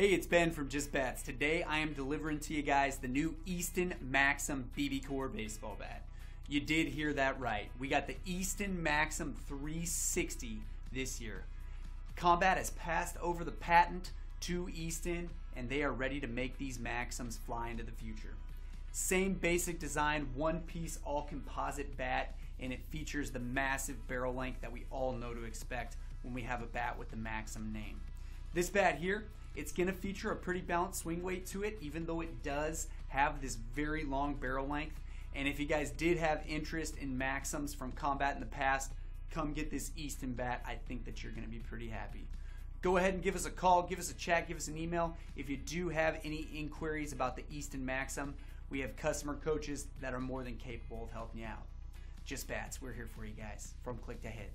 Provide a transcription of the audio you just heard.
Hey, it's Ben from Just Bats. Today I am delivering to you guys the new Easton MAXUM BB Core baseball bat. You did hear that right. We got the Easton MAXUM 360 this year. Combat has passed over the patent to Easton and they are ready to make these MAXUMs fly into the future. Same basic design, one piece all composite bat, and it features the massive barrel length that we all know to expect when we have a bat with the MAXUM name. This bat here it's going to feature a pretty balanced swing weight to it, even though it does have this very long barrel length. And if you guys did have interest in MAXUMs from combat in the past, come get this Easton bat. I think that you're going to be pretty happy. Go ahead and give us a call, give us a chat, give us an email. If you do have any inquiries about the Easton MAXUM, we have customer coaches that are more than capable of helping you out. Just Bats, we're here for you guys from Click to Hit.